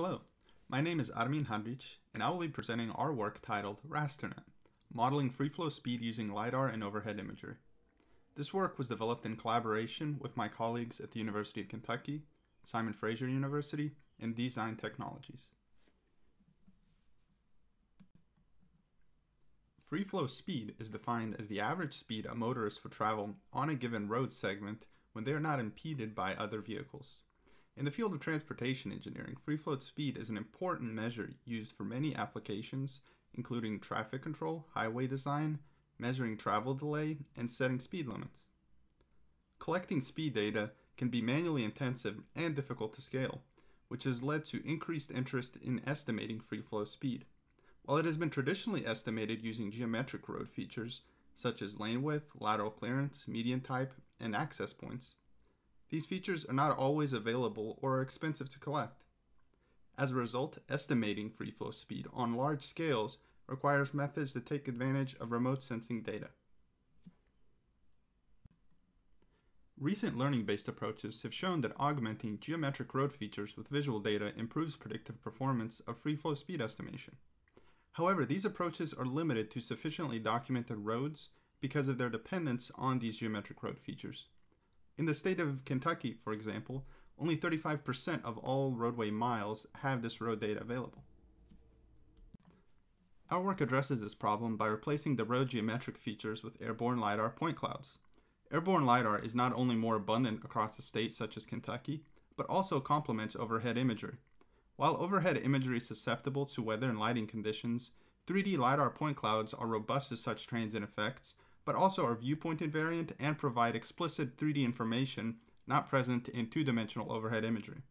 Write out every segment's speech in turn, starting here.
Hello, my name is Armin Hadzic, and I will be presenting our work titled RasterNet, Modeling Free Flow Speed Using LiDAR and Overhead Imagery. This work was developed in collaboration with my colleagues at the University of Kentucky, Simon Fraser University, and DZYNE Technologies. Free flow speed is defined as the average speed a motorist would travel on a given road segment when they are not impeded by other vehicles. In the field of transportation engineering, free flow speed is an important measure used for many applications, including traffic control, highway design, measuring travel delay, and setting speed limits. Collecting speed data can be manually intensive and difficult to scale, which has led to increased interest in estimating free flow speed. While it has been traditionally estimated using geometric road features, such as lane width, lateral clearance, median type, and access points, these features are not always available or are expensive to collect. As a result, estimating free flow speed on large scales requires methods that take advantage of remote sensing data. Recent learning based approaches have shown that augmenting geometric road features with visual data improves predictive performance of free flow speed estimation. However, these approaches are limited to sufficiently documented roads because of their dependence on these geometric road features. In the state of Kentucky, for example, only 35% of all roadway miles have this road data available. Our work addresses this problem by replacing the road geometric features with airborne LiDAR point clouds. Airborne LiDAR is not only more abundant across the state such as Kentucky, but also complements overhead imagery. While overhead imagery is susceptible to weather and lighting conditions, 3D LiDAR point clouds are robust to such transient effects, but also are viewpoint invariant and provide explicit 3D information not present in two-dimensional overhead imagery.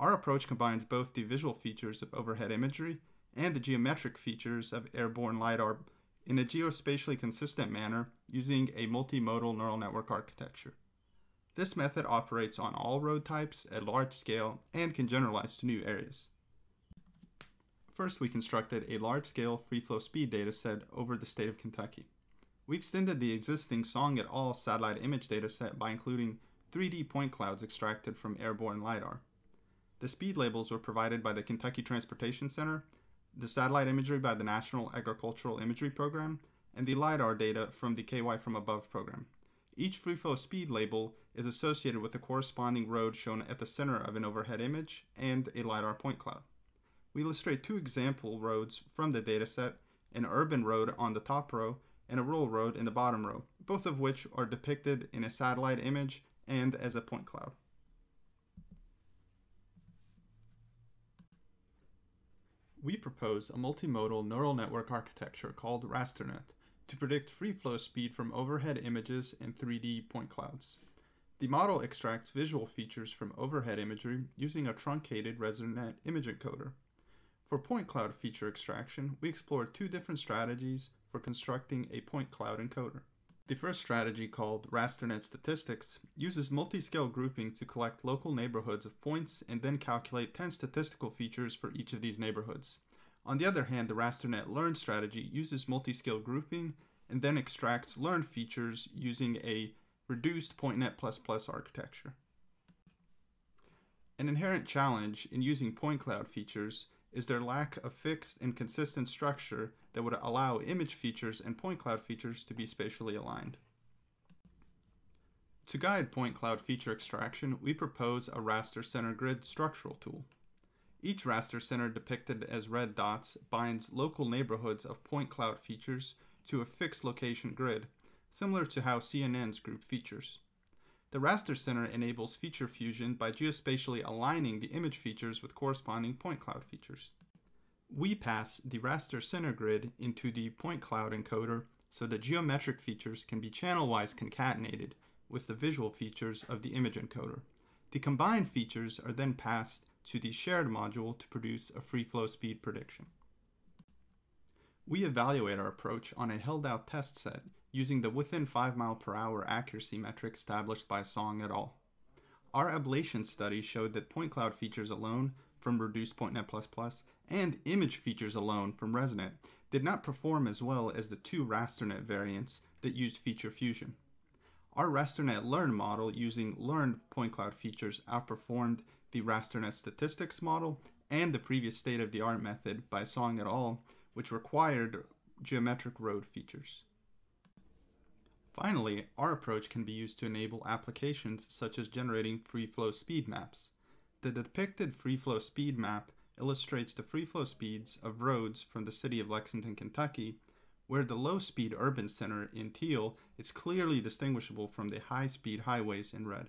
Our approach combines both the visual features of overhead imagery and the geometric features of airborne LiDAR in a geospatially consistent manner using a multimodal neural network architecture. This method operates on all road types at large scale and can generalize to new areas. First, we constructed a large-scale free-flow speed dataset over the state of Kentucky. We extended the existing Song et al. satellite image dataset by including 3D point clouds extracted from airborne LiDAR. The speed labels were provided by the Kentucky Transportation Center, the satellite imagery by the National Agricultural Imagery Program, and the LiDAR data from the KY from Above program. Each free flow speed label is associated with the corresponding road shown at the center of an overhead image and a LiDAR point cloud. We illustrate two example roads from the dataset, an urban road on the top row and a rural road in the bottom row, both of which are depicted in a satellite image and as a point cloud. We propose a multimodal neural network architecture called RasterNet to predict free flow speed from overhead images and 3D point clouds. The model extracts visual features from overhead imagery using a truncated ResNet image encoder. For point cloud feature extraction, we explored two different strategies for constructing a point cloud encoder. The first strategy, called RasterNet Statistics, uses multi-scale grouping to collect local neighborhoods of points and then calculate 10 statistical features for each of these neighborhoods. On the other hand, the RasterNet Learn strategy uses multi-scale grouping and then extracts learned features using a reduced PointNet++ architecture. An inherent challenge in using point cloud features is their lack of fixed and consistent structure that would allow image features and point cloud features to be spatially aligned. To guide point cloud feature extraction, we propose a raster center grid structural tool. Each raster center depicted as red dots binds local neighborhoods of point cloud features to a fixed location grid, similar to how CNNs group features. The raster center enables feature fusion by geospatially aligning the image features with corresponding point cloud features. We pass the raster center grid into the point cloud encoder so that geometric features can be channel-wise concatenated with the visual features of the image encoder. The combined features are then passed to the shared module to produce a free flow speed prediction. We evaluate our approach on a held out test set using the within 5 mile per hour accuracy metric established by Song et al. Our ablation study showed that point cloud features alone from reduced PointNet++ and image features alone from ResNet did not perform as well as the two RasterNet variants that used feature fusion. Our RasterNet Learn model using learned point cloud features outperformed the RasterNet statistics model and the previous state of the art method by Song et al., which required geometric road features. Finally, our approach can be used to enable applications such as generating free flow speed maps. The depicted free flow speed map illustrates the free flow speeds of roads from the city of Lexington, Kentucky, where the low speed urban center in teal is clearly distinguishable from the high speed highways in red.